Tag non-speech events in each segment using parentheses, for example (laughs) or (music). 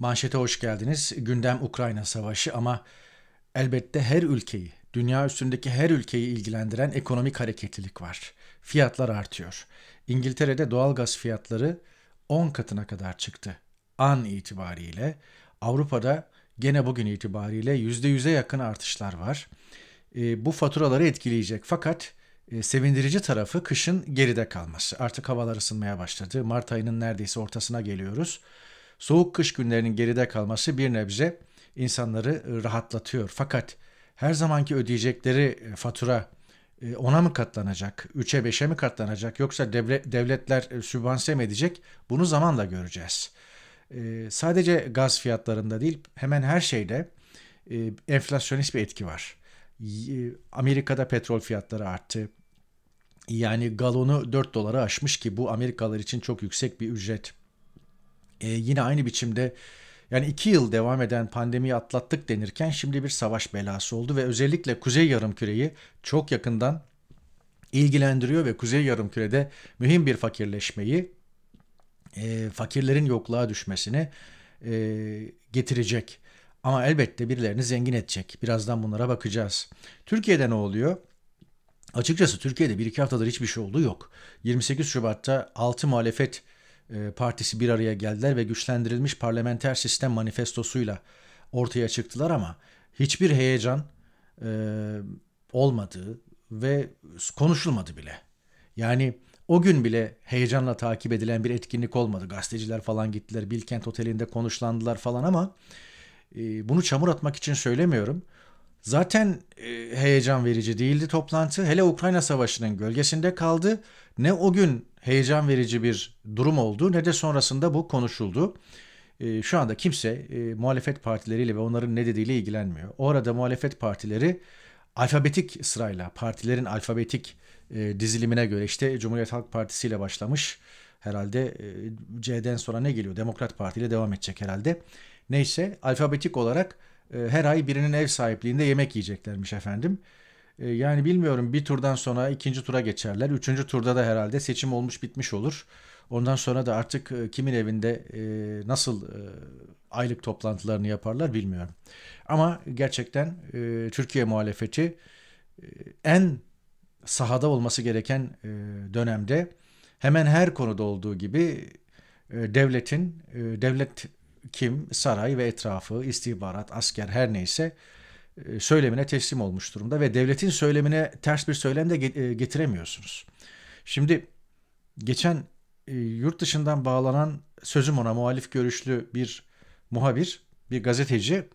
Manşete hoş geldiniz. Gündem Ukrayna Savaşı ama elbette her ülkeyi, dünya üstündeki her ülkeyi ilgilendiren ekonomik hareketlilik var. Fiyatlar artıyor. İngiltere'de doğalgaz fiyatları 10 katına kadar çıktı. An itibariyle Avrupa'da gene bugün itibariyle %100'e yakın artışlar var. E, bu faturaları etkileyecek fakat e, sevindirici tarafı kışın geride kalması. Artık havalar ısınmaya başladı. Mart ayının neredeyse ortasına geliyoruz. Soğuk kış günlerinin geride kalması bir nebze insanları e, rahatlatıyor. Fakat her zamanki ödeyecekleri e, fatura e, ona mı katlanacak, 3'e 5'e mi katlanacak yoksa devletler sübvanse mi edecek? Bunu zamanla göreceğiz. Sadece gaz fiyatlarında değil hemen her şeyde enflasyonist bir etki var. Amerika'da petrol fiyatları arttı. Yani galonu 4 dolara aşmış ki bu Amerikalılar için çok yüksek bir ücret. Ee, yine aynı biçimde yani iki yıl devam eden pandemiyi atlattık denirken şimdi bir savaş belası oldu ve özellikle Kuzey Yarımküre'yi çok yakından ilgilendiriyor ve Kuzey Yarımküre'de mühim bir fakirleşmeyi, e, fakirlerin yokluğa düşmesini e, getirecek. Ama elbette birilerini zengin edecek. Birazdan bunlara bakacağız. Türkiye'de ne oluyor? Açıkçası Türkiye'de bir iki haftadır hiçbir şey olduğu yok. 28 Şubat'ta 6 muhalefet e, partisi bir araya geldiler ve güçlendirilmiş parlamenter sistem manifestosuyla ortaya çıktılar ama hiçbir heyecan e, olmadığı ve konuşulmadı bile. Yani o gün bile heyecanla takip edilen bir etkinlik olmadı. Gazeteciler falan gittiler, Bilkent Oteli'nde konuşlandılar falan ama e, bunu çamur atmak için söylemiyorum. Zaten e, heyecan verici değildi toplantı. Hele Ukrayna Savaşı'nın gölgesinde kaldı. Ne o gün heyecan verici bir durum oldu ne de sonrasında bu konuşuldu. E, şu anda kimse e, muhalefet partileriyle ve onların ne dediğiyle ilgilenmiyor. Orada muhalefet partileri alfabetik sırayla partilerin alfabetik e, dizilimine göre işte Cumhuriyet Halk Partisi ile başlamış. Herhalde e, C'den sonra ne geliyor? Demokrat Parti ile devam edecek herhalde. Neyse alfabetik olarak e, her ay birinin ev sahipliğinde yemek yiyeceklermiş efendim. E, yani bilmiyorum bir turdan sonra ikinci tura geçerler. Üçüncü turda da herhalde seçim olmuş bitmiş olur. Ondan sonra da artık e, kimin evinde nasıl aylık toplantılarını yaparlar bilmiyorum. Ama gerçekten Türkiye muhalefeti en sahada olması gereken dönemde hemen her konuda olduğu gibi devletin devlet kim saray ve etrafı, istihbarat, asker her neyse e, söylemine teslim olmuş durumda ve devletin söylemine ters bir söylem de e, getiremiyorsunuz. Şimdi geçen e, yurt dışından bağlanan sözüm ona muhalif görüşlü bir muhabir, bir gazeteci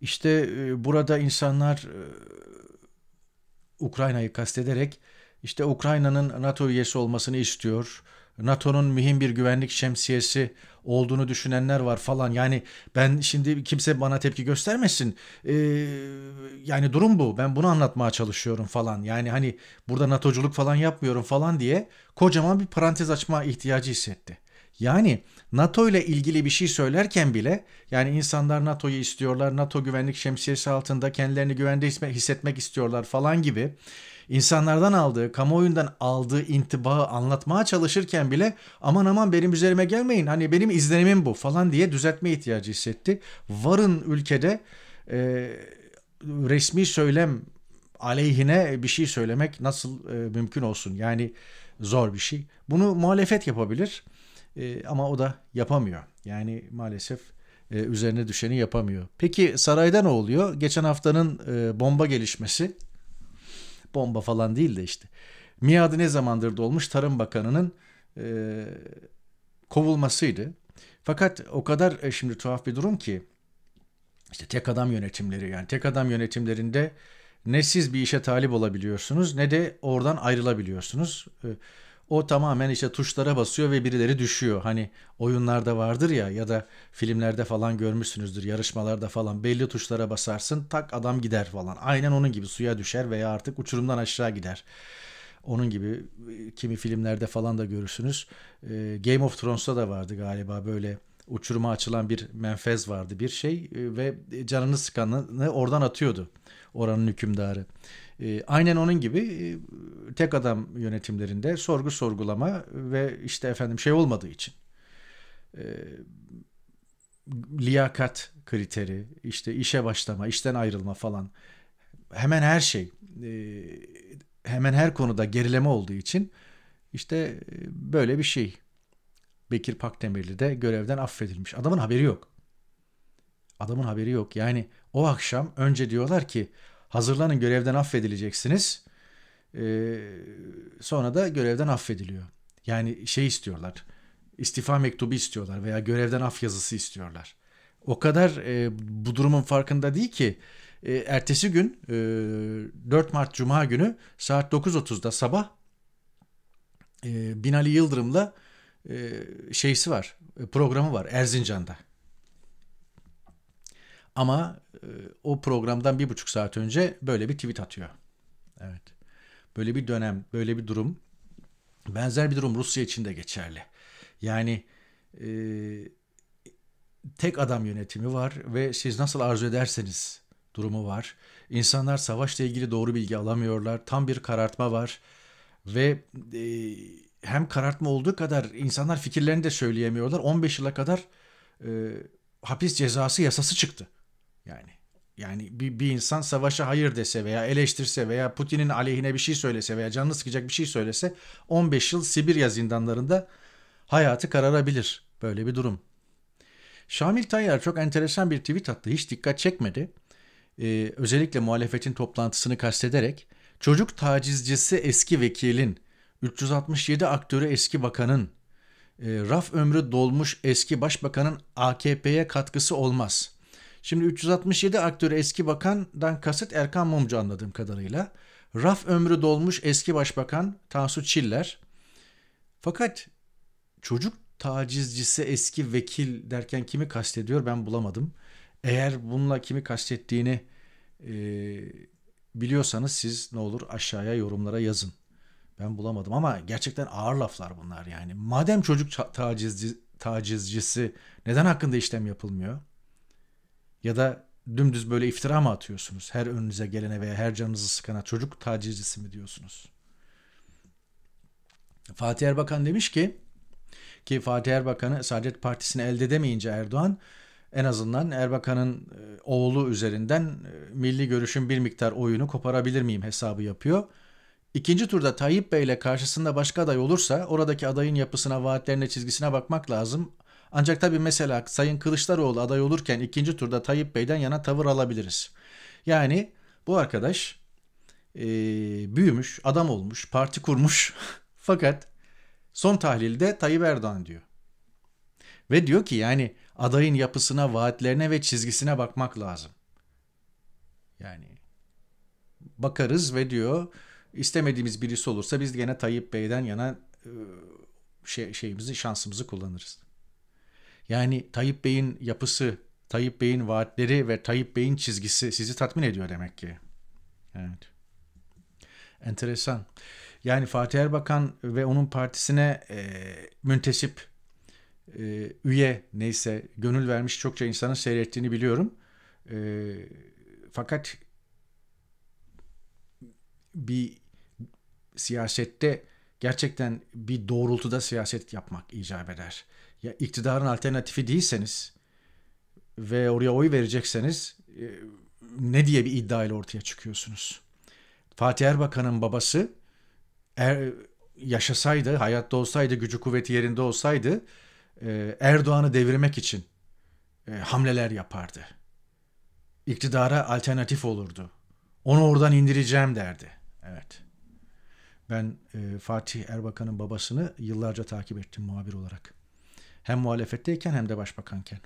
işte burada insanlar Ukrayna'yı kastederek işte Ukrayna'nın NATO üyesi olmasını istiyor. NATO'nun mühim bir güvenlik şemsiyesi olduğunu düşünenler var falan. Yani ben şimdi kimse bana tepki göstermesin. Ee, yani durum bu. Ben bunu anlatmaya çalışıyorum falan. Yani hani burada NATO'culuk falan yapmıyorum falan diye kocaman bir parantez açma ihtiyacı hissetti. Yani NATO ile ilgili bir şey söylerken bile yani insanlar NATO'yu istiyorlar, NATO güvenlik şemsiyesi altında kendilerini güvende hissetmek istiyorlar falan gibi insanlardan aldığı, kamuoyundan aldığı intibağı anlatmaya çalışırken bile aman aman benim üzerime gelmeyin hani benim izlenimim bu falan diye düzeltme ihtiyacı hissetti. Varın ülkede e, resmi söylem aleyhine bir şey söylemek nasıl e, mümkün olsun? Yani zor bir şey. Bunu muhalefet yapabilir e, ama o da yapamıyor. Yani maalesef üzerine düşeni yapamıyor. Peki sarayda ne oluyor? Geçen haftanın bomba gelişmesi bomba falan değil de işte. Miadı ne zamandır dolmuş Tarım Bakanı'nın e, kovulmasıydı. Fakat o kadar e, şimdi tuhaf bir durum ki işte tek adam yönetimleri yani tek adam yönetimlerinde ne siz bir işe talip olabiliyorsunuz ne de oradan ayrılabiliyorsunuz. E, o tamamen işte tuşlara basıyor ve birileri düşüyor. Hani oyunlarda vardır ya ya da filmlerde falan görmüşsünüzdür yarışmalarda falan belli tuşlara basarsın tak adam gider falan. Aynen onun gibi suya düşer veya artık uçurumdan aşağı gider. Onun gibi kimi filmlerde falan da görürsünüz. Ee, Game of Thrones'ta da vardı galiba böyle uçuruma açılan bir menfez vardı bir şey e, ve canını sıkanı oradan atıyordu oranın hükümdarı. E, aynen onun gibi e, tek adam yönetimlerinde sorgu sorgulama ve işte efendim şey olmadığı için liyakat kriteri, işte işe başlama, işten ayrılma falan hemen her şey hemen her konuda gerileme olduğu için işte böyle bir şey. Bekir Pakdemirli de görevden affedilmiş. Adamın haberi yok. Adamın haberi yok. Yani o akşam önce diyorlar ki hazırlanın görevden affedileceksiniz. Ee, sonra da görevden affediliyor. Yani şey istiyorlar. İstifa mektubu istiyorlar veya görevden af yazısı istiyorlar. O kadar e, bu durumun farkında değil ki e, ertesi gün e, 4 Mart Cuma günü saat 9.30'da sabah e, Binali Yıldırım'la e, şeysi var, e, programı var Erzincan'da. Ama e, o programdan bir buçuk saat önce böyle bir tweet atıyor. Evet. Böyle bir dönem, böyle bir durum. Benzer bir durum Rusya için de geçerli. Yani e, tek adam yönetimi var ve siz nasıl arzu ederseniz durumu var. İnsanlar savaşla ilgili doğru bilgi alamıyorlar. Tam bir karartma var ve e, hem karartma olduğu kadar insanlar fikirlerini de söyleyemiyorlar. 15 yıla kadar e, hapis cezası yasası çıktı. Yani yani bir, bir insan savaşa hayır dese veya eleştirse veya Putin'in aleyhine bir şey söylese veya canını sıkacak bir şey söylese 15 yıl Sibirya zindanlarında hayatı kararabilir. Böyle bir durum. Şamil Tayyar çok enteresan bir tweet attı. Hiç dikkat çekmedi. Ee, özellikle muhalefetin toplantısını kastederek çocuk tacizcisi eski vekilin 367 aktörü eski bakanın, e, raf ömrü dolmuş eski başbakanın AKP'ye katkısı olmaz. Şimdi 367 aktörü eski bakandan kasıt Erkan Mumcu anladığım kadarıyla. Raf ömrü dolmuş eski başbakan Tansu Çiller. Fakat çocuk tacizcisi eski vekil derken kimi kastediyor ben bulamadım. Eğer bununla kimi kastettiğini e, biliyorsanız siz ne olur aşağıya yorumlara yazın. Ben bulamadım ama gerçekten ağır laflar bunlar yani. Madem çocuk tacizci, tacizcisi neden hakkında işlem yapılmıyor? Ya da dümdüz böyle iftira mı atıyorsunuz? Her önünüze gelene veya her canınızı sıkana çocuk tacizcisi mi diyorsunuz? Fatih Erbakan demiş ki ki Fatih Erbakan'ı Saadet Partisi'ni elde edemeyince Erdoğan en azından Erbakan'ın e, oğlu üzerinden e, milli görüşün bir miktar oyunu koparabilir miyim hesabı yapıyor. İkinci turda Tayyip Bey ile karşısında başka aday olursa oradaki adayın yapısına, vaatlerine, çizgisine bakmak lazım. Ancak tabii mesela Sayın Kılıçdaroğlu aday olurken ikinci turda Tayyip Bey'den yana tavır alabiliriz. Yani bu arkadaş e, büyümüş, adam olmuş, parti kurmuş (laughs) fakat son tahlilde Tayyip Erdoğan diyor. Ve diyor ki yani adayın yapısına, vaatlerine ve çizgisine bakmak lazım. Yani bakarız ve diyor istemediğimiz birisi olursa biz gene Tayyip Bey'den yana e, şey, şeyimizi, şansımızı kullanırız. Yani Tayyip Bey'in yapısı, Tayyip Bey'in vaatleri ve Tayyip Bey'in çizgisi sizi tatmin ediyor demek ki. Evet. Enteresan. Yani Fatih Erbakan ve onun partisine e, müntesip e, üye neyse gönül vermiş çokça insanın seyrettiğini biliyorum. E, fakat bir siyasette gerçekten bir doğrultuda siyaset yapmak icap eder. Ya iktidarın alternatifi değilseniz ve oraya oy verecekseniz e, ne diye bir iddia ile ortaya çıkıyorsunuz? Fatih Erbakan'ın babası er, yaşasaydı, hayatta olsaydı, gücü kuvveti yerinde olsaydı e, Erdoğan'ı devirmek için e, hamleler yapardı. İktidara alternatif olurdu. Onu oradan indireceğim derdi. Evet. Ben e, Fatih Erbakan'ın babasını yıllarca takip ettim muhabir olarak. Hem muhalefetteyken hem de başbakanken.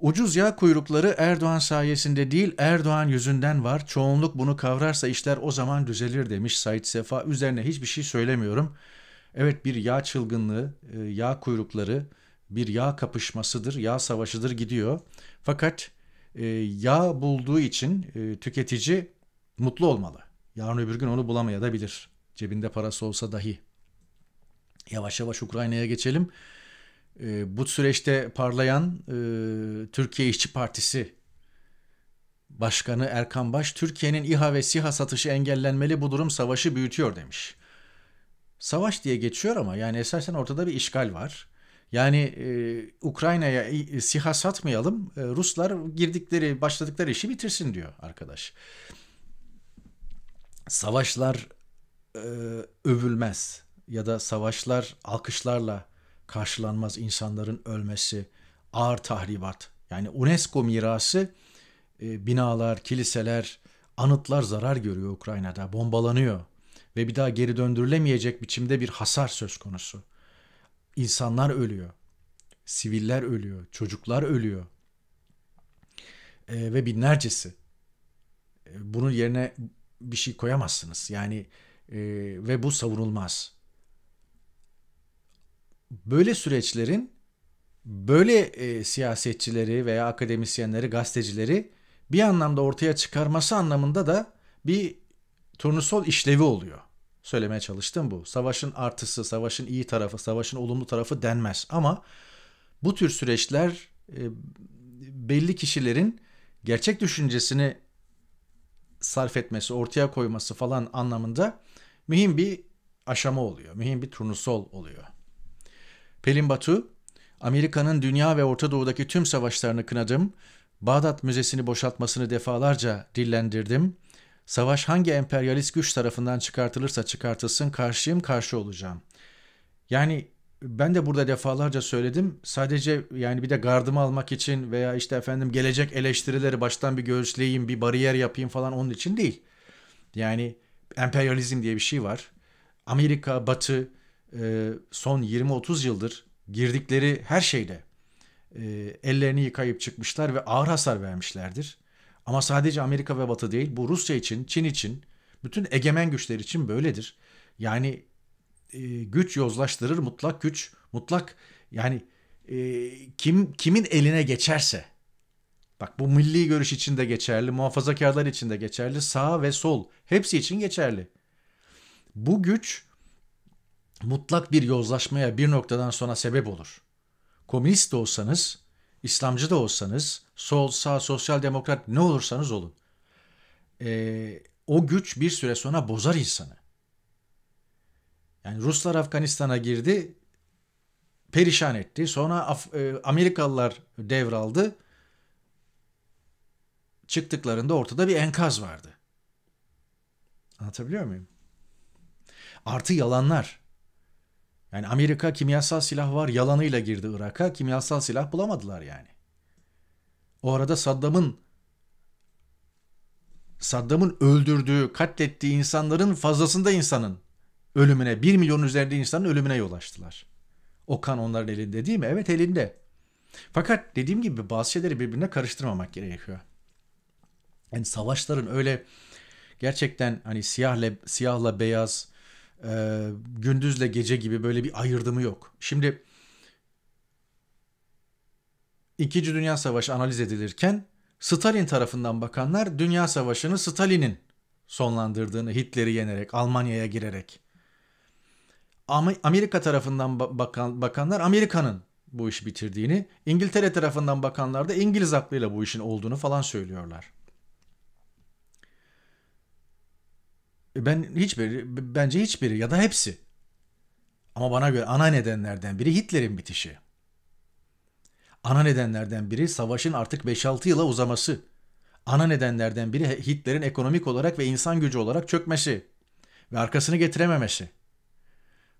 Ucuz yağ kuyrukları Erdoğan sayesinde değil Erdoğan yüzünden var. Çoğunluk bunu kavrarsa işler o zaman düzelir demiş Sait Sefa. Üzerine hiçbir şey söylemiyorum. Evet bir yağ çılgınlığı, e, yağ kuyrukları bir yağ kapışmasıdır, yağ savaşıdır gidiyor. Fakat e, yağ bulduğu için e, tüketici mutlu olmalı. Yarın öbür gün onu bulamayabilir. Cebinde parası olsa dahi. Yavaş yavaş Ukrayna'ya geçelim. Bu süreçte parlayan Türkiye İşçi Partisi Başkanı Erkan Baş, Türkiye'nin İHA ve SİHA satışı engellenmeli bu durum savaşı büyütüyor demiş. Savaş diye geçiyor ama yani esasen ortada bir işgal var. Yani e, Ukrayna'ya e, SİHA satmayalım. E, Ruslar girdikleri, başladıkları işi bitirsin diyor arkadaş. Savaşlar e, övülmez ya da savaşlar alkışlarla karşılanmaz insanların ölmesi, ağır tahribat. Yani UNESCO mirası e, binalar, kiliseler, anıtlar zarar görüyor Ukrayna'da, bombalanıyor ve bir daha geri döndürülemeyecek biçimde bir hasar söz konusu. İnsanlar ölüyor, siviller ölüyor, çocuklar ölüyor e, ve binlercesi. Bunun yerine bir şey koyamazsınız. Yani e, ve bu savunulmaz. Böyle süreçlerin böyle e, siyasetçileri veya akademisyenleri, gazetecileri bir anlamda ortaya çıkarması anlamında da bir turnusol işlevi oluyor. Söylemeye çalıştım bu. Savaşın artısı, savaşın iyi tarafı, savaşın olumlu tarafı denmez. Ama bu tür süreçler e, belli kişilerin gerçek düşüncesini sarf etmesi, ortaya koyması falan anlamında mühim bir aşama oluyor. Mühim bir turnusol oluyor. Pelin Batu, Amerika'nın dünya ve Orta Doğu'daki tüm savaşlarını kınadım. Bağdat Müzesi'ni boşaltmasını defalarca dillendirdim. Savaş hangi emperyalist güç tarafından çıkartılırsa çıkartılsın karşıyım karşı olacağım. Yani ben de burada defalarca söyledim. Sadece yani bir de gardımı almak için veya işte efendim gelecek eleştirileri baştan bir göğüsleyeyim, bir bariyer yapayım falan onun için değil. Yani emperyalizm diye bir şey var. Amerika, Batı e, son 20-30 yıldır girdikleri her şeyde e, ellerini yıkayıp çıkmışlar ve ağır hasar vermişlerdir. Ama sadece Amerika ve Batı değil, bu Rusya için, Çin için, bütün egemen güçler için böyledir. Yani e, güç yozlaştırır, mutlak güç, mutlak yani kim kimin eline geçerse. Bak bu milli görüş için de geçerli, muhafazakarlar için de geçerli, sağ ve sol hepsi için geçerli. Bu güç mutlak bir yozlaşmaya bir noktadan sonra sebep olur. Komünist de olsanız, İslamcı da olsanız, sol, sağ, sosyal demokrat ne olursanız olun. Ee, o güç bir süre sonra bozar insanı. Yani Ruslar Afganistan'a girdi, perişan etti. Sonra Af- e, Amerikalılar devraldı. Çıktıklarında ortada bir enkaz vardı. Anlatabiliyor muyum? Artı yalanlar. Yani Amerika kimyasal silah var yalanıyla girdi Irak'a. Kimyasal silah bulamadılar yani. O arada Saddam'ın Saddam'ın öldürdüğü, katlettiği insanların fazlasında insanın ölümüne, bir milyon üzerinde insanın ölümüne yol açtılar. O kan onların elinde değil mi? Evet elinde. Fakat dediğim gibi bazı şeyleri birbirine karıştırmamak gerekiyor. Yani savaşların öyle gerçekten hani siyahla, siyahla beyaz, e, gündüzle gece gibi böyle bir ayırdımı yok. Şimdi İkinci Dünya Savaşı analiz edilirken Stalin tarafından bakanlar Dünya Savaşı'nı Stalin'in sonlandırdığını Hitler'i yenerek, Almanya'ya girerek. Amerika tarafından bakan, bakanlar Amerika'nın bu işi bitirdiğini, İngiltere tarafından bakanlar da İngiliz aklıyla bu işin olduğunu falan söylüyorlar. Ben hiçbiri, bence hiçbiri ya da hepsi. Ama bana göre ana nedenlerden biri Hitler'in bitişi. Ana nedenlerden biri savaşın artık 5-6 yıla uzaması. Ana nedenlerden biri Hitler'in ekonomik olarak ve insan gücü olarak çökmesi ve arkasını getirememesi.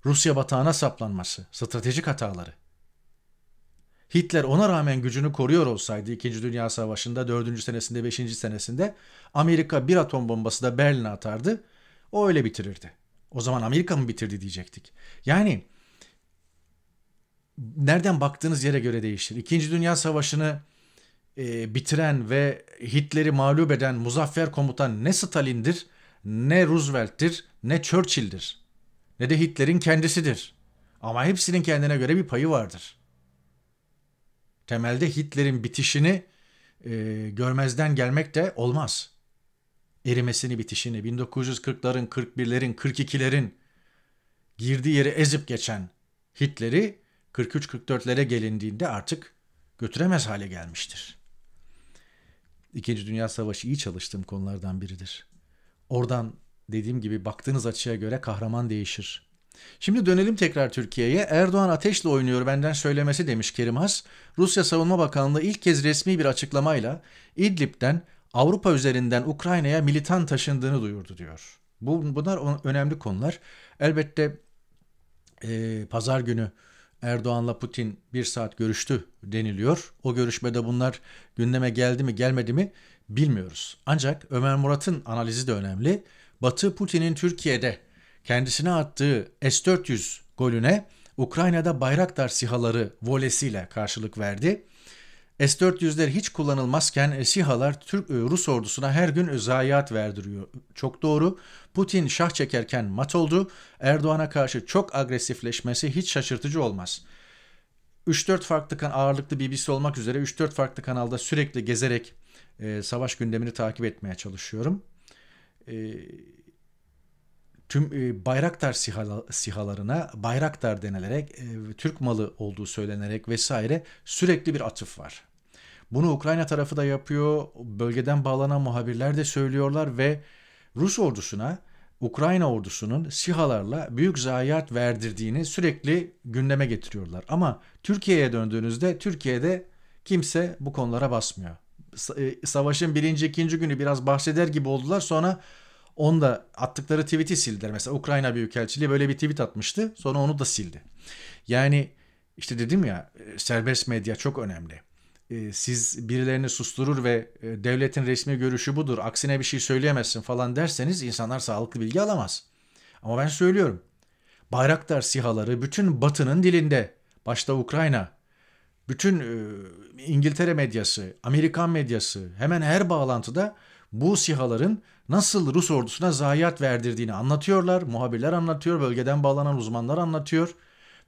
Rusya batağına saplanması, stratejik hataları. Hitler ona rağmen gücünü koruyor olsaydı 2. Dünya Savaşı'nda 4. senesinde 5. senesinde Amerika bir atom bombası da Berlin'e atardı o öyle bitirirdi. O zaman Amerika mı bitirdi diyecektik. Yani nereden baktığınız yere göre değişir. İkinci Dünya Savaşı'nı e, bitiren ve Hitler'i mağlup eden muzaffer komutan ne Stalin'dir, ne Roosevelt'tir, ne Churchill'dir. Ne de Hitler'in kendisidir. Ama hepsinin kendine göre bir payı vardır. Temelde Hitler'in bitişini e, görmezden gelmek de olmaz erimesini bitişini 1940'ların 41'lerin 42'lerin girdiği yeri ezip geçen Hitler'i 43-44'lere gelindiğinde artık götüremez hale gelmiştir. İkinci Dünya Savaşı iyi çalıştığım konulardan biridir. Oradan dediğim gibi baktığınız açıya göre kahraman değişir. Şimdi dönelim tekrar Türkiye'ye. Erdoğan ateşle oynuyor benden söylemesi demiş Kerim Has. Rusya Savunma Bakanlığı ilk kez resmi bir açıklamayla İdlib'den Avrupa üzerinden Ukrayna'ya militan taşındığını duyurdu diyor. Bu, bunlar önemli konular. Elbette e, pazar günü Erdoğan'la Putin bir saat görüştü deniliyor. O görüşmede bunlar gündeme geldi mi gelmedi mi bilmiyoruz. Ancak Ömer Murat'ın analizi de önemli. Batı Putin'in Türkiye'de kendisine attığı S-400 golüne Ukrayna'da Bayraktar sihaları volesiyle karşılık verdi. S-400'ler hiç kullanılmazken e, SİHA'lar Türk e, Rus ordusuna her gün zayiat verdiriyor. Çok doğru. Putin şah çekerken mat oldu. Erdoğan'a karşı çok agresifleşmesi hiç şaşırtıcı olmaz. 3-4 farklı kan ağırlıklı BBC olmak üzere 3-4 farklı kanalda sürekli gezerek e, savaş gündemini takip etmeye çalışıyorum. E, tüm e, Bayraktar sihala, sihalarına Bayraktar denilerek e, Türk malı olduğu söylenerek vesaire sürekli bir atıf var. Bunu Ukrayna tarafı da yapıyor. Bölgeden bağlanan muhabirler de söylüyorlar ve Rus ordusuna Ukrayna ordusunun sihalarla büyük zayiat verdirdiğini sürekli gündeme getiriyorlar. Ama Türkiye'ye döndüğünüzde Türkiye'de kimse bu konulara basmıyor. E, savaşın birinci, ikinci günü biraz bahseder gibi oldular. Sonra onu da attıkları tweet'i sildiler. Mesela Ukrayna Büyükelçiliği böyle bir tweet atmıştı. Sonra onu da sildi. Yani işte dedim ya e, serbest medya çok önemli. E, siz birilerini susturur ve e, devletin resmi görüşü budur. Aksine bir şey söyleyemezsin falan derseniz insanlar sağlıklı bilgi alamaz. Ama ben söylüyorum. Bayraktar sihaları bütün batının dilinde. Başta Ukrayna, bütün İngiltere medyası, Amerikan medyası hemen her bağlantıda bu sihaların nasıl Rus ordusuna zayiat verdirdiğini anlatıyorlar. Muhabirler anlatıyor, bölgeden bağlanan uzmanlar anlatıyor.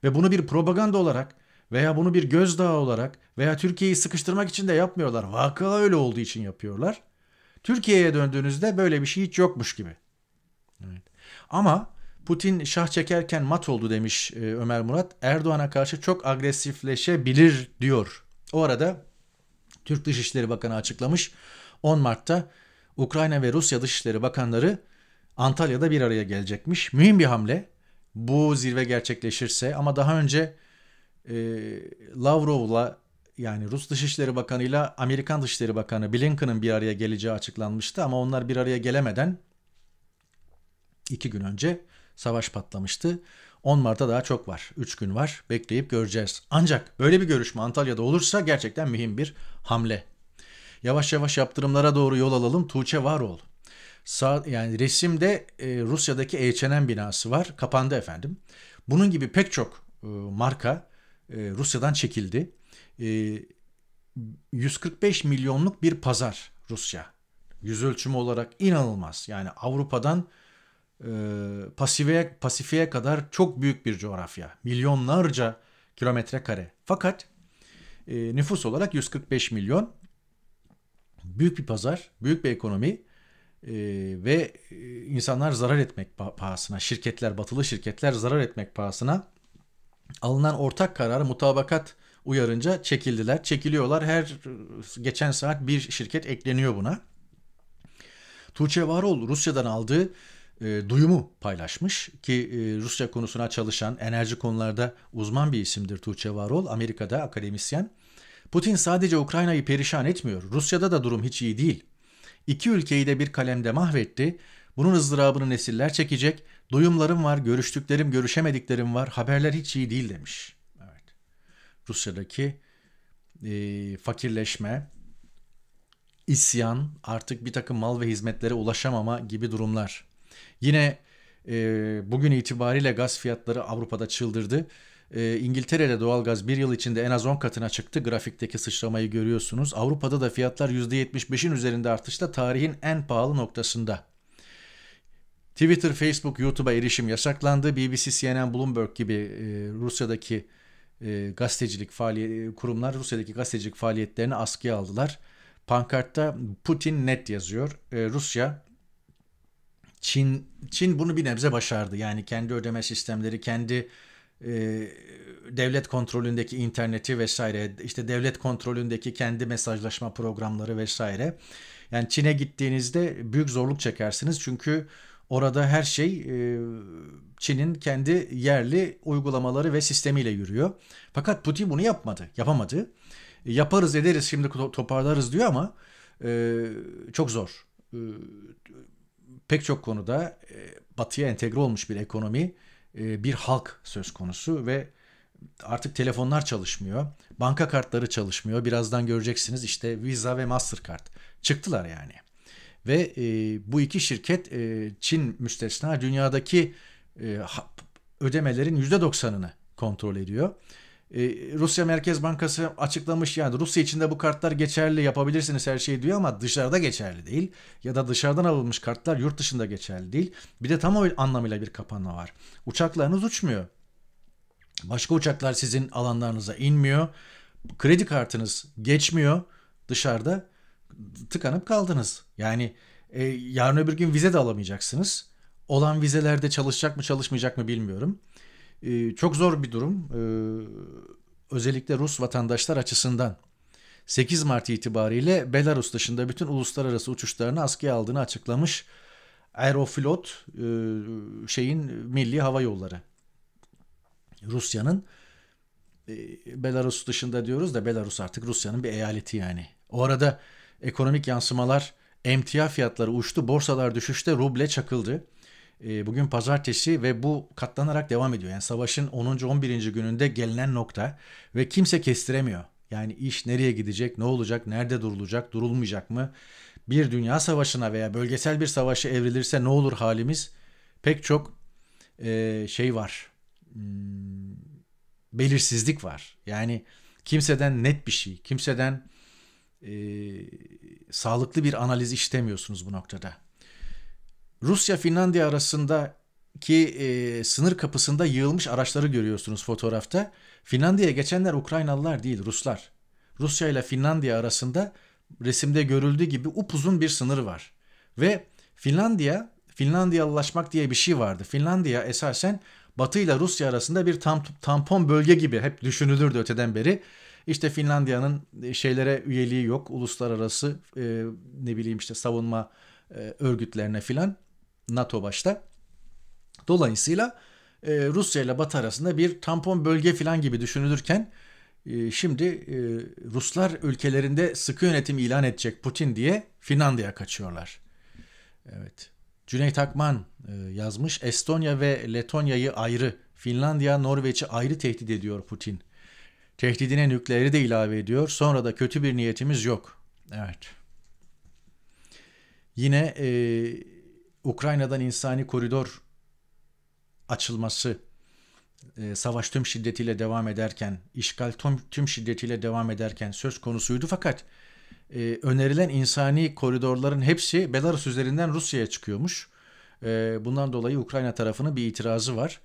Ve bunu bir propaganda olarak veya bunu bir gözdağı olarak veya Türkiye'yi sıkıştırmak için de yapmıyorlar. Vaka öyle olduğu için yapıyorlar. Türkiye'ye döndüğünüzde böyle bir şey hiç yokmuş gibi. Evet. Ama Putin şah çekerken mat oldu demiş e, Ömer Murat. Erdoğan'a karşı çok agresifleşebilir diyor. O arada Türk Dışişleri Bakanı açıklamış. 10 Mart'ta Ukrayna ve Rusya Dışişleri Bakanları Antalya'da bir araya gelecekmiş. Mühim bir hamle. Bu zirve gerçekleşirse ama daha önce e, Lavrov'la yani Rus Dışişleri Bakanı ile Amerikan Dışişleri Bakanı Blinken'ın bir araya geleceği açıklanmıştı ama onlar bir araya gelemeden iki gün önce savaş patlamıştı. 10 Mart'a daha çok var. 3 gün var. Bekleyip göreceğiz. Ancak böyle bir görüşme Antalya'da olursa gerçekten mühim bir hamle. Yavaş yavaş yaptırımlara doğru yol alalım. Tuğçe Varol. Sağ, yani resimde e, Rusya'daki H&M binası var. Kapandı efendim. Bunun gibi pek çok e, marka e, Rusya'dan çekildi. E, 145 milyonluk bir pazar Rusya. Yüz ölçümü olarak inanılmaz. Yani Avrupa'dan e, Pasifik'e Pasifik'e kadar çok büyük bir coğrafya. Milyonlarca kilometre kare. Fakat e, nüfus olarak 145 milyon büyük bir pazar, büyük bir ekonomi e, ve e, insanlar zarar etmek pahasına, şirketler, batılı şirketler zarar etmek pahasına alınan ortak karar mutabakat uyarınca çekildiler. Çekiliyorlar. Her e, geçen saat bir şirket ekleniyor buna. Tuğçe Varol Rusya'dan aldığı e, duyumu paylaşmış ki e, Rusya konusuna çalışan enerji konularda uzman bir isimdir Tuğçe Varol. Amerika'da akademisyen. Putin sadece Ukrayna'yı perişan etmiyor. Rusya'da da durum hiç iyi değil. İki ülkeyi de bir kalemde mahvetti. Bunun ızdırabını nesiller çekecek. Duyumlarım var, görüştüklerim, görüşemediklerim var. Haberler hiç iyi değil demiş. Evet. Rusya'daki e, fakirleşme, isyan, artık bir takım mal ve hizmetlere ulaşamama gibi durumlar. Yine e, bugün itibariyle gaz fiyatları Avrupa'da çıldırdı. E, İngiltere'de doğalgaz bir yıl içinde en az 10 katına çıktı. Grafikteki sıçramayı görüyorsunuz. Avrupa'da da fiyatlar %75'in üzerinde artışla tarihin en pahalı noktasında. Twitter, Facebook, YouTube'a erişim yasaklandı. BBC, CNN, Bloomberg gibi e, Rusya'daki e, gazetecilik faaliyet kurumlar Rusya'daki gazetecilik faaliyetlerini askıya aldılar. Pankartta Putin net yazıyor. E, Rusya Çin Çin bunu bir nebze başardı. Yani kendi ödeme sistemleri, kendi e, devlet kontrolündeki interneti vesaire, işte devlet kontrolündeki kendi mesajlaşma programları vesaire. Yani Çin'e gittiğinizde büyük zorluk çekersiniz çünkü Orada her şey e, Çin'in kendi yerli uygulamaları ve sistemiyle yürüyor. Fakat Putin bunu yapmadı, yapamadı. E, yaparız ederiz şimdi toparlarız diyor ama çok zor. Pek çok konuda batıya entegre olmuş bir ekonomi, bir halk söz konusu ve artık telefonlar çalışmıyor. Banka kartları çalışmıyor. Birazdan göreceksiniz işte Visa ve Mastercard çıktılar yani. Ve e, bu iki şirket e, Çin müstesna dünyadaki e, ödemelerin %90'ını kontrol ediyor. E, Rusya Merkez Bankası açıklamış yani Rusya içinde bu kartlar geçerli yapabilirsiniz her şeyi diyor ama dışarıda geçerli değil. Ya da dışarıdan alınmış kartlar yurt dışında geçerli değil. Bir de tam o anlamıyla bir kapanma var. Uçaklarınız uçmuyor. Başka uçaklar sizin alanlarınıza inmiyor. Kredi kartınız geçmiyor dışarıda tıkanıp kaldınız. Yani e, yarın öbür gün vize de alamayacaksınız. Olan vizelerde çalışacak mı çalışmayacak mı bilmiyorum. E, çok zor bir durum. E, özellikle Rus vatandaşlar açısından. 8 Mart itibariyle Belarus dışında bütün uluslararası uçuşlarını askıya aldığını açıklamış Aeroflot e, şeyin milli hava yolları. Rusya'nın e, Belarus dışında diyoruz da Belarus artık Rusya'nın bir eyaleti yani. O arada ekonomik yansımalar emtia fiyatları uçtu, borsalar düşüşte, ruble çakıldı. E, bugün pazartesi ve bu katlanarak devam ediyor. Yani savaşın 10. 11. gününde gelinen nokta ve kimse kestiremiyor. Yani iş nereye gidecek, ne olacak, nerede durulacak, durulmayacak mı? Bir dünya savaşına veya bölgesel bir savaşa evrilirse ne olur halimiz? Pek çok e, şey var. Hmm, belirsizlik var. Yani kimseden net bir şey, kimseden e, sağlıklı bir analiz istemiyorsunuz bu noktada. Rusya-Finlandiya arasındaki e, sınır kapısında yığılmış araçları görüyorsunuz fotoğrafta. Finlandiya'ya geçenler Ukraynalılar değil Ruslar. Rusya ile Finlandiya arasında resimde görüldüğü gibi upuzun bir sınır var. Ve Finlandiya, Finlandiyalılaşmak diye bir şey vardı. Finlandiya esasen Batı ile Rusya arasında bir tam, tampon bölge gibi hep düşünülürdü öteden beri. İşte Finlandiya'nın e, şeylere üyeliği yok. Uluslararası e, ne bileyim işte savunma e, örgütlerine filan NATO başta. Dolayısıyla e, Rusya ile Batı arasında bir tampon bölge filan gibi düşünülürken e, şimdi e, Ruslar ülkelerinde sıkı yönetim ilan edecek Putin diye Finlandiya kaçıyorlar. Evet. Cüneyt Akman e, yazmış. Estonya ve Letonya'yı ayrı, Finlandiya, Norveç'i ayrı tehdit ediyor Putin. Tehdidine nükleeri de ilave ediyor. Sonra da kötü bir niyetimiz yok. Evet. Yine e, Ukrayna'dan insani koridor açılması e, savaş tüm şiddetiyle devam ederken, işgal tüm, tüm şiddetiyle devam ederken söz konusuydu. Fakat e, önerilen insani koridorların hepsi Belarus üzerinden Rusya'ya çıkıyormuş. E, bundan dolayı Ukrayna tarafının bir itirazı var.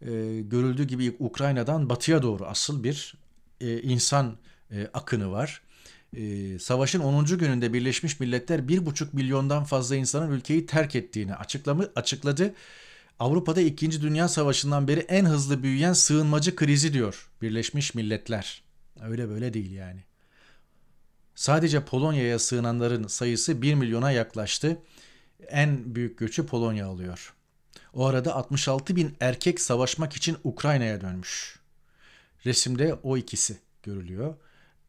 E, görüldüğü gibi Ukrayna'dan batıya doğru asıl bir e, insan e, akını var. E, savaşın 10. gününde Birleşmiş Milletler 1,5 milyondan fazla insanın ülkeyi terk ettiğini açıklamı, açıkladı. Avrupa'da 2. Dünya Savaşı'ndan beri en hızlı büyüyen sığınmacı krizi diyor Birleşmiş Milletler. Öyle böyle değil yani. Sadece Polonya'ya sığınanların sayısı 1 milyona yaklaştı. En büyük göçü Polonya alıyor. O arada 66 bin erkek savaşmak için Ukrayna'ya dönmüş. Resimde o ikisi görülüyor.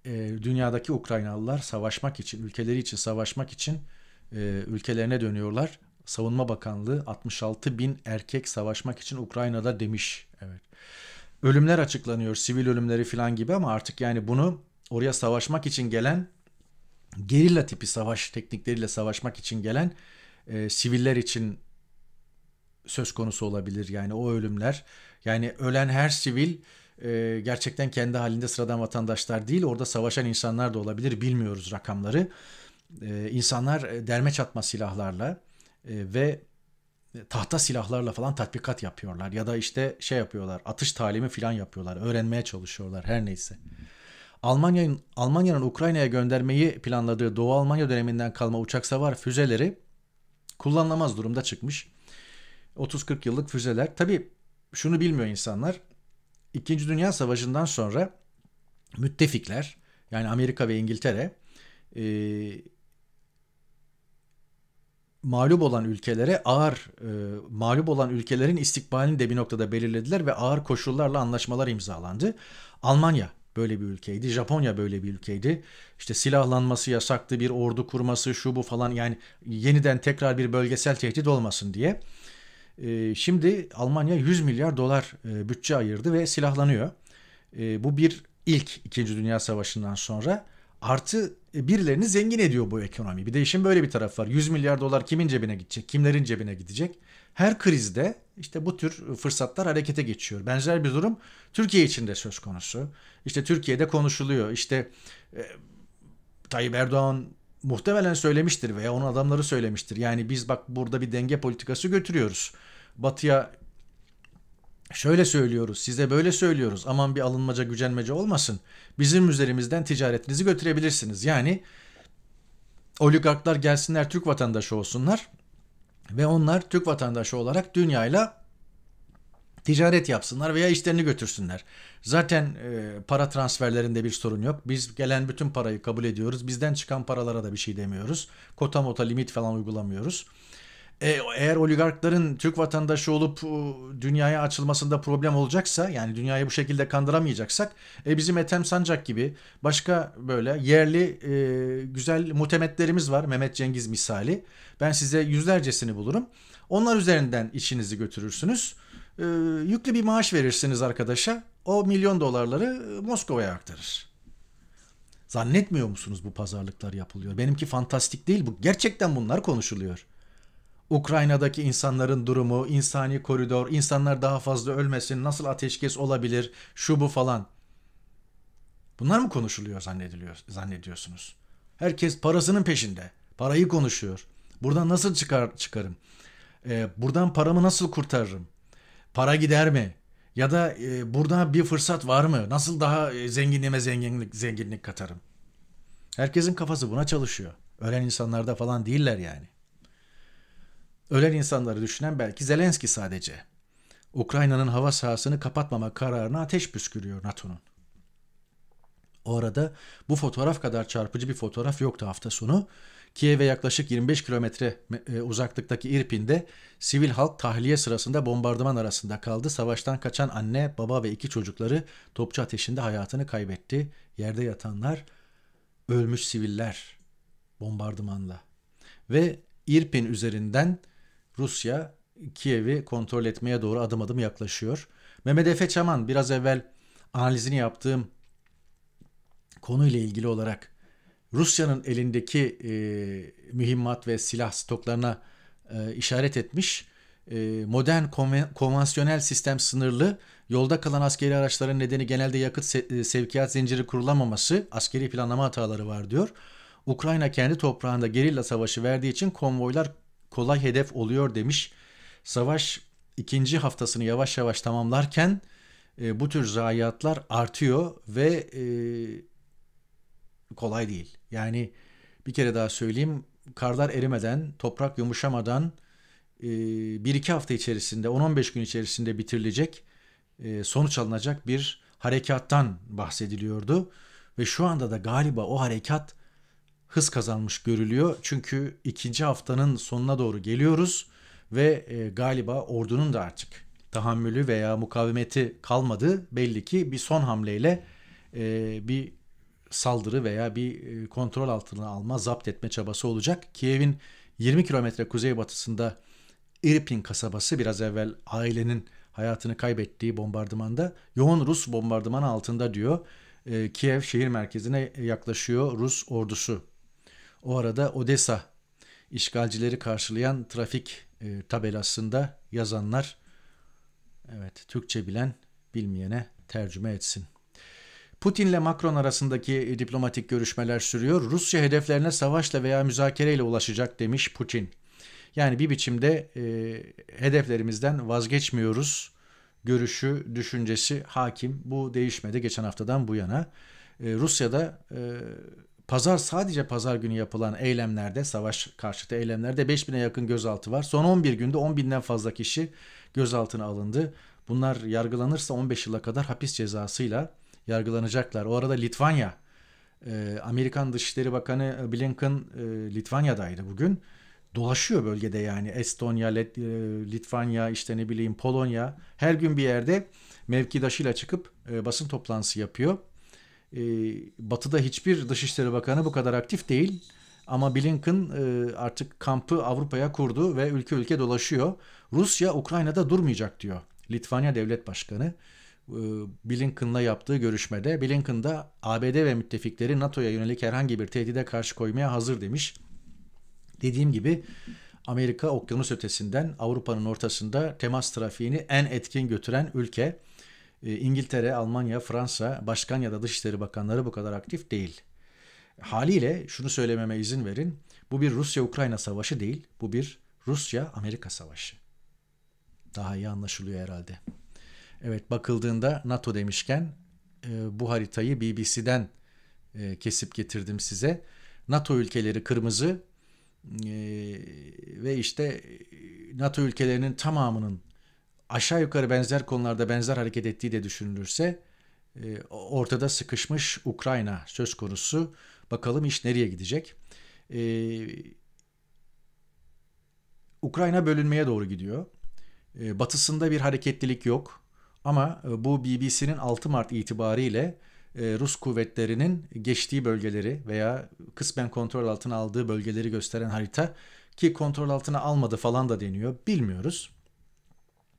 E, dünyadaki Ukraynalılar savaşmak için, ülkeleri için savaşmak için e, ülkelerine dönüyorlar. Savunma Bakanlığı 66 bin erkek savaşmak için Ukrayna'da demiş. Evet. Ölümler açıklanıyor, sivil ölümleri falan gibi ama artık yani bunu oraya savaşmak için gelen gerilla tipi savaş teknikleriyle savaşmak için gelen e, siviller için söz konusu olabilir. Yani o ölümler yani ölen her sivil e, gerçekten kendi halinde sıradan vatandaşlar değil orada savaşan insanlar da olabilir bilmiyoruz rakamları. E, insanlar e, derme çatma silahlarla e, ve tahta silahlarla falan tatbikat yapıyorlar ya da işte şey yapıyorlar atış talimi falan yapıyorlar öğrenmeye çalışıyorlar her neyse. Almanya'nın Almanya'nın Ukrayna'ya göndermeyi planladığı Doğu Almanya döneminden kalma uçak savar füzeleri kullanılamaz durumda çıkmış. 30-40 yıllık füzeler. Tabi şunu bilmiyor insanlar. İkinci Dünya Savaşı'ndan sonra müttefikler yani Amerika ve İngiltere e, mağlup olan ülkelere ağır e, mağlup olan ülkelerin istikbalini de bir noktada belirlediler ve ağır koşullarla anlaşmalar imzalandı. Almanya böyle bir ülkeydi. Japonya böyle bir ülkeydi. İşte silahlanması yasaktı, bir ordu kurması, şu bu falan yani yeniden tekrar bir bölgesel tehdit olmasın diye. E, şimdi Almanya 100 milyar dolar e, bütçe ayırdı ve silahlanıyor. E, bu bir ilk 2. Dünya Savaşı'ndan sonra artı e, birilerini zengin ediyor bu ekonomi. Bir de işin böyle bir tarafı var. 100 milyar dolar kimin cebine gidecek, kimlerin cebine gidecek? Her krizde işte bu tür fırsatlar harekete geçiyor. Benzer bir durum Türkiye için de söz konusu. İşte Türkiye'de konuşuluyor. İşte e, Tayyip Erdoğan muhtemelen söylemiştir veya onun adamları söylemiştir. Yani biz bak burada bir denge politikası götürüyoruz. Batı'ya şöyle söylüyoruz, size böyle söylüyoruz. Aman bir alınmaca, gücenmece olmasın. Bizim üzerimizden ticaretinizi götürebilirsiniz. Yani oligarklar gelsinler Türk vatandaşı olsunlar ve onlar Türk vatandaşı olarak dünyayla ticaret yapsınlar veya işlerini götürsünler. Zaten e, para transferlerinde bir sorun yok. Biz gelen bütün parayı kabul ediyoruz. Bizden çıkan paralara da bir şey demiyoruz. Kota mota limit falan uygulamıyoruz. E, eğer oligarkların Türk vatandaşı olup e, dünyaya açılmasında problem olacaksa yani dünyayı bu şekilde kandıramayacaksak e, bizim Ethem Sancak gibi başka böyle yerli e, güzel mutemetlerimiz var Mehmet Cengiz misali. Ben size yüzlercesini bulurum. Onlar üzerinden işinizi götürürsünüz. E, yüklü bir maaş verirsiniz arkadaşa. O milyon dolarları Moskova'ya aktarır. Zannetmiyor musunuz bu pazarlıklar yapılıyor? Benimki fantastik değil bu. Gerçekten bunlar konuşuluyor. Ukrayna'daki insanların durumu, insani koridor, insanlar daha fazla ölmesin, nasıl ateşkes olabilir, şu bu falan. Bunlar mı konuşuluyor zannediliyor, zannediyorsunuz? Herkes parasının peşinde. Parayı konuşuyor. Buradan nasıl çıkar çıkarım? Ee, buradan paramı nasıl kurtarırım? Para gider mi? Ya da e, burada bir fırsat var mı? Nasıl daha e, zenginliğime zenginlik, zenginlik katarım? Herkesin kafası buna çalışıyor. Ölen insanlarda falan değiller yani. Ölen insanları düşünen belki Zelenski sadece. Ukrayna'nın hava sahasını kapatmama kararına ateş püskürüyor NATO'nun. O arada bu fotoğraf kadar çarpıcı bir fotoğraf yoktu hafta sonu. Kiev'e yaklaşık 25 kilometre e, uzaklıktaki İrpin'de sivil halk tahliye sırasında bombardıman arasında kaldı. Savaştan kaçan anne, baba ve iki çocukları topçu ateşinde hayatını kaybetti. Yerde yatanlar ölmüş siviller bombardımanla. Ve İrpin üzerinden Rusya Kiev'i kontrol etmeye doğru adım adım yaklaşıyor. Mehmet Efe Çaman biraz evvel analizini yaptığım konuyla ilgili olarak Rusya'nın elindeki e, mühimmat ve silah stoklarına e, işaret etmiş. E, modern konvansiyonel sistem sınırlı, yolda kalan askeri araçların nedeni genelde yakıt se- e, sevkiyat zinciri kurulamaması, askeri planlama hataları var diyor. Ukrayna kendi toprağında gerilla savaşı verdiği için konvoylar kolay hedef oluyor demiş. Savaş ikinci haftasını yavaş yavaş tamamlarken e, bu tür zayiatlar artıyor ve e, kolay değil. Yani bir kere daha söyleyeyim karlar erimeden, toprak yumuşamadan e, bir iki hafta içerisinde 10-15 gün içerisinde bitirilecek e, sonuç alınacak bir harekattan bahsediliyordu. Ve şu anda da galiba o harekat hız kazanmış görülüyor. Çünkü ikinci haftanın sonuna doğru geliyoruz ve e, galiba ordunun da artık tahammülü veya mukavemeti kalmadı. Belli ki bir son hamleyle e, bir saldırı veya bir e, kontrol altına alma, zapt etme çabası olacak. Kiev'in 20 kilometre kuzeybatısında Irpin kasabası biraz evvel ailenin hayatını kaybettiği bombardımanda yoğun Rus bombardımanı altında diyor. E, Kiev şehir merkezine yaklaşıyor Rus ordusu. O arada Odessa işgalcileri karşılayan trafik e, tabelasında yazanlar evet Türkçe bilen bilmeyene tercüme etsin. Putin ile Macron arasındaki diplomatik görüşmeler sürüyor. Rusya hedeflerine savaşla veya müzakereyle ulaşacak demiş Putin. Yani bir biçimde e, hedeflerimizden vazgeçmiyoruz görüşü, düşüncesi hakim. Bu değişmedi geçen haftadan bu yana. E, Rusya'da e, pazar sadece pazar günü yapılan eylemlerde, savaş karşıtı eylemlerde 5000'e yakın gözaltı var. Son 11 günde 10 binden fazla kişi gözaltına alındı. Bunlar yargılanırsa 15 yıla kadar hapis cezasıyla yargılanacaklar. O arada Litvanya, e, Amerikan Dışişleri Bakanı Blinken e, Litvanya'daydı bugün. dolaşıyor bölgede yani Estonya, Lit- e, Litvanya, işte ne bileyim Polonya her gün bir yerde mevkidaşıyla çıkıp e, basın toplantısı yapıyor. E, batı'da hiçbir Dışişleri Bakanı bu kadar aktif değil. Ama Blinken e, artık kampı Avrupa'ya kurdu ve ülke ülke dolaşıyor. Rusya Ukrayna'da durmayacak diyor. Litvanya Devlet Başkanı Blinken'la yaptığı görüşmede Blinken da ABD ve müttefikleri NATO'ya yönelik herhangi bir tehdide karşı koymaya hazır demiş. Dediğim gibi Amerika okyanus ötesinden Avrupa'nın ortasında temas trafiğini en etkin götüren ülke. E, İngiltere, Almanya, Fransa, başkan ya da dışişleri bakanları bu kadar aktif değil. Haliyle şunu söylememe izin verin. Bu bir Rusya-Ukrayna savaşı değil. Bu bir Rusya-Amerika savaşı. Daha iyi anlaşılıyor herhalde. Evet bakıldığında NATO demişken e, bu haritayı BBC'den e, kesip getirdim size. NATO ülkeleri kırmızı e, ve işte NATO ülkelerinin tamamının aşağı yukarı benzer konularda benzer hareket ettiği de düşünülürse ortada sıkışmış Ukrayna söz konusu. Bakalım iş nereye gidecek? Ee, Ukrayna bölünmeye doğru gidiyor. Ee, batısında bir hareketlilik yok. Ama e, bu BBC'nin 6 Mart itibariyle e, Rus kuvvetlerinin geçtiği bölgeleri veya kısmen kontrol altına aldığı bölgeleri gösteren harita ki kontrol altına almadı falan da deniyor bilmiyoruz.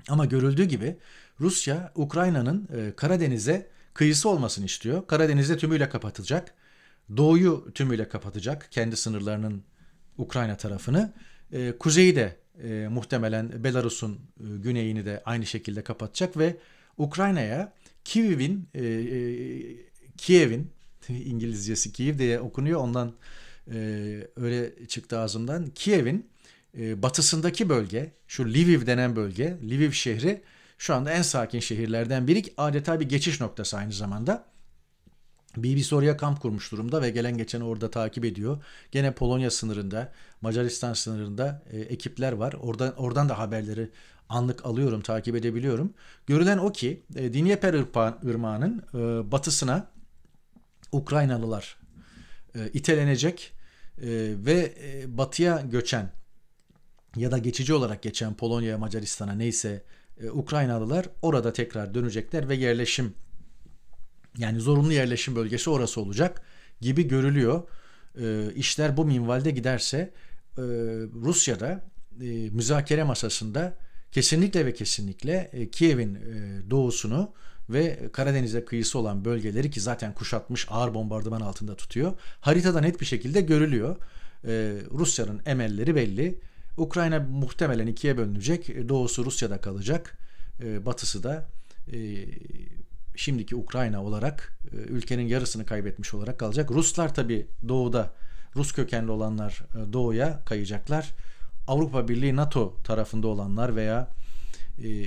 Ama görüldüğü gibi Rusya Ukrayna'nın e, Karadeniz'e kıyısı olmasını istiyor. Karadeniz'de tümüyle kapatılacak. Doğuyu tümüyle kapatacak kendi sınırlarının Ukrayna tarafını. Kuzeyi de muhtemelen Belarus'un güneyini de aynı şekilde kapatacak ve Ukrayna'ya Kiev'in e, e, Kiev'in (laughs) İngilizcesi Kiev diye okunuyor ondan e, öyle çıktı ağzımdan. Kiev'in e, batısındaki bölge şu Lviv denen bölge Lviv şehri şu anda en sakin şehirlerden biri adeta bir geçiş noktası aynı zamanda. BBC oraya kamp kurmuş durumda ve gelen geçen orada takip ediyor. Gene Polonya sınırında, Macaristan sınırında e, ekipler var. Oradan oradan da haberleri anlık alıyorum, takip edebiliyorum. Görülen o ki e, Dnieper Irmağı'nın e, batısına Ukraynalılar e, itelenecek e, ve e, batıya göçen ya da geçici olarak geçen Polonya, Macaristan'a neyse e, Ukraynalılar orada tekrar dönecekler ve yerleşim yani zorunlu yerleşim bölgesi orası olacak gibi görülüyor. E, işler bu minvalde giderse e, Rusya'da e, müzakere masasında kesinlikle ve kesinlikle e, Kiev'in e, doğusunu ve Karadeniz'e kıyısı olan bölgeleri ki zaten kuşatmış ağır bombardıman altında tutuyor. Haritada net bir şekilde görülüyor. E, Rusya'nın emelleri belli. Ukrayna muhtemelen ikiye bölünecek. Doğusu Rusya'da kalacak. E, batısı da e, şimdiki Ukrayna olarak e, ülkenin yarısını kaybetmiş olarak kalacak. Ruslar tabi doğuda Rus kökenli olanlar e, doğuya kayacaklar. Avrupa Birliği NATO tarafında olanlar veya e,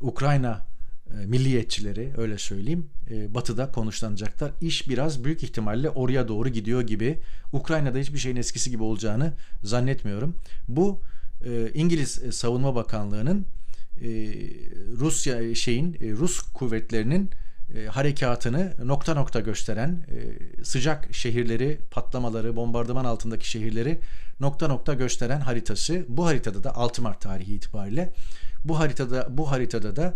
Ukrayna e, milliyetçileri öyle söyleyeyim e, batıda konuşlanacaklar. İş biraz büyük ihtimalle oraya doğru gidiyor gibi. Ukrayna'da hiçbir şeyin eskisi gibi olacağını zannetmiyorum. Bu e, İngiliz Savunma Bakanlığı'nın e, Rusya şeyin e, Rus kuvvetlerinin e, harekatını nokta nokta gösteren sıcak şehirleri, patlamaları, bombardıman altındaki şehirleri nokta nokta gösteren haritası. Bu haritada da 6 Mart tarihi itibariyle bu haritada bu haritada da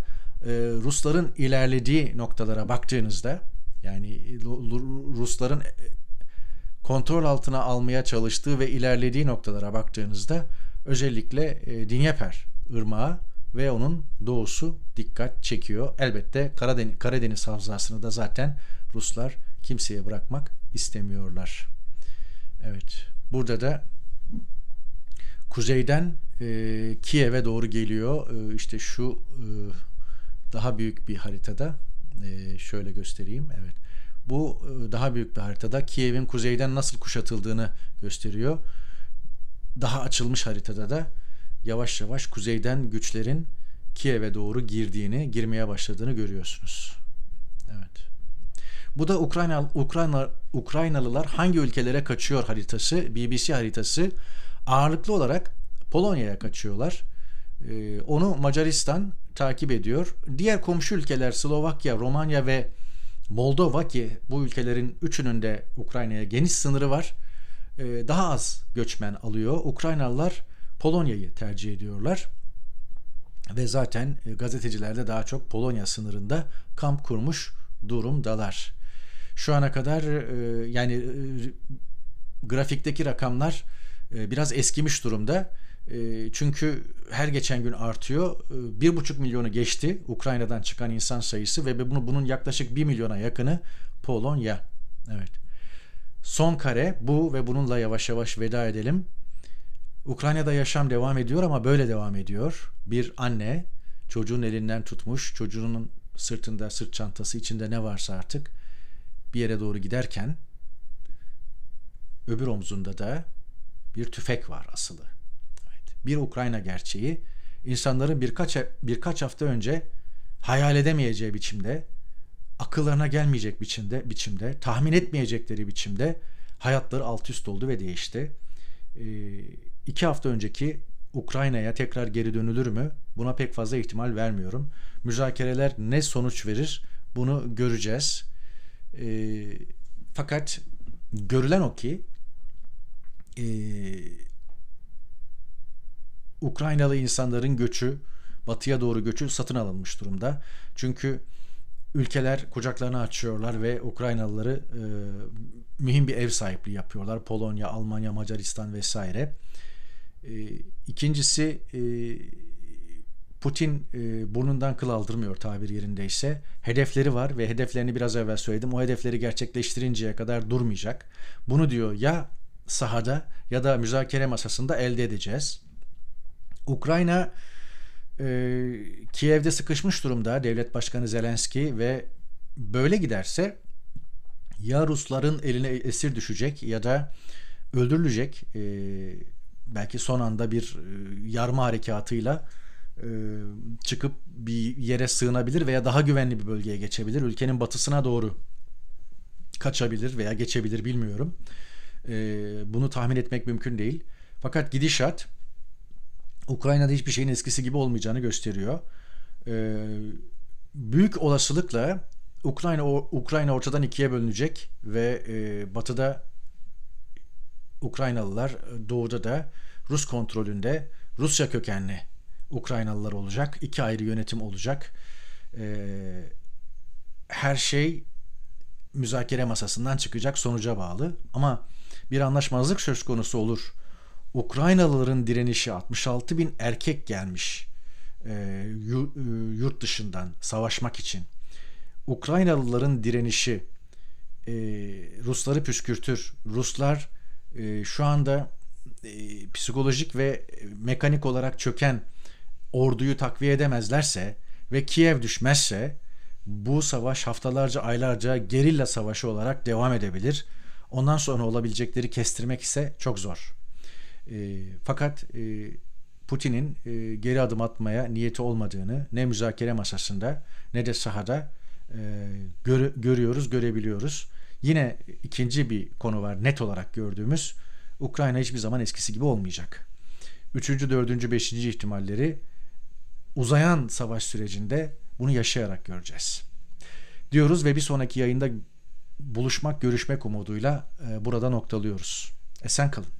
Rusların ilerlediği noktalara baktığınızda yani Rusların kontrol altına almaya çalıştığı ve ilerlediği noktalara baktığınızda özellikle Dnieper ırmağı ve onun doğusu dikkat çekiyor. Elbette Karadeniz, Karadeniz havzasını da zaten Ruslar kimseye bırakmak istemiyorlar. Evet. Burada da kuzeyden e, Kiev'e doğru geliyor. E, işte şu e, daha büyük bir haritada e, şöyle göstereyim. Evet. Bu e, daha büyük bir haritada Kiev'in kuzeyden nasıl kuşatıldığını gösteriyor. Daha açılmış haritada da yavaş yavaş kuzeyden güçlerin Kiev'e doğru girdiğini, girmeye başladığını görüyorsunuz. Evet. Bu da Ukrayna Ukrayna Ukraynalılar hangi ülkelere kaçıyor haritası, BBC haritası. Ağırlıklı olarak Polonya'ya kaçıyorlar. Ee, onu Macaristan takip ediyor. Diğer komşu ülkeler Slovakya, Romanya ve Moldova ki bu ülkelerin üçünün de Ukrayna'ya geniş sınırı var. e, daha az göçmen alıyor. Ukraynalılar Polonya'yı tercih ediyorlar. Ve zaten e, gazeteciler de daha çok Polonya sınırında kamp kurmuş durumdalar. Şu ana kadar e, yani e, grafikteki rakamlar biraz eskimiş durumda. Çünkü her geçen gün artıyor. E, bir buçuk milyonu geçti Ukrayna'dan çıkan insan sayısı ve bunu bunun yaklaşık bir milyona yakını Polonya. Evet. Son kare bu ve bununla yavaş yavaş veda edelim. Ukrayna'da yaşam devam ediyor ama böyle devam ediyor. Bir anne çocuğun elinden tutmuş, çocuğunun sırtında sırt çantası içinde ne varsa artık bir yere doğru giderken öbür omzunda da bir tüfek var asılı. Evet. Bir Ukrayna gerçeği insanların birkaç birkaç hafta önce hayal edemeyeceği biçimde, akıllarına gelmeyecek biçimde, biçimde, tahmin etmeyecekleri biçimde hayatları alt üst oldu ve değişti. Ee, iki hafta önceki Ukrayna'ya tekrar geri dönülür mü? Buna pek fazla ihtimal vermiyorum. Müzakereler ne sonuç verir? Bunu göreceğiz. E, fakat görülen o ki e, Ukraynalı insanların göçü, batıya doğru göçü satın alınmış durumda. Çünkü ülkeler kucaklarını açıyorlar ve Ukraynalıları e, mühim bir ev sahipliği yapıyorlar. Polonya, Almanya, Macaristan vesaire. İkincisi e, Putin e, burnundan kıl aldırmıyor tabir yerindeyse. Hedefleri var ve hedeflerini biraz evvel söyledim. O hedefleri gerçekleştirinceye kadar durmayacak. Bunu diyor ya sahada ya da müzakere masasında elde edeceğiz. Ukrayna e, Kiev'de sıkışmış durumda devlet başkanı Zelenski ve böyle giderse ya Rusların eline esir düşecek ya da öldürülecek. E, belki son anda bir e, yarma harekatıyla e, çıkıp bir yere sığınabilir veya daha güvenli bir bölgeye geçebilir. Ülkenin batısına doğru kaçabilir veya geçebilir bilmiyorum. E, bunu tahmin etmek mümkün değil. Fakat gidişat Ukrayna'da hiçbir şeyin eskisi gibi olmayacağını gösteriyor. Büyük olasılıkla Ukrayna Ukrayna ortadan ikiye bölünecek ve batıda Ukraynalılar, doğuda da Rus kontrolünde Rusya kökenli Ukraynalılar olacak. İki ayrı yönetim olacak. Ee, her şey müzakere masasından çıkacak sonuca bağlı. Ama bir anlaşmazlık söz konusu olur. Ukraynalıların direnişi 66 bin erkek gelmiş e, e, yurt dışından savaşmak için. Ukraynalıların direnişi e, Rusları püskürtür. Ruslar e, şu anda e, psikolojik ve mekanik olarak çöken orduyu takviye edemezlerse ve Kiev düşmezse bu savaş haftalarca aylarca gerilla savaşı olarak devam edebilir. Ondan sonra olabilecekleri kestirmek ise çok zor. E, fakat e, Putin'in e, geri adım atmaya niyeti olmadığını ne müzakere masasında ne de sahada e, gör, görüyoruz, görebiliyoruz. Yine ikinci bir konu var net olarak gördüğümüz. Ukrayna hiçbir zaman eskisi gibi olmayacak. Üçüncü, dördüncü, beşinci ihtimalleri uzayan savaş sürecinde bunu yaşayarak göreceğiz. Diyoruz ve bir sonraki yayında buluşmak, görüşmek umuduyla e, burada noktalıyoruz. Esen kalın.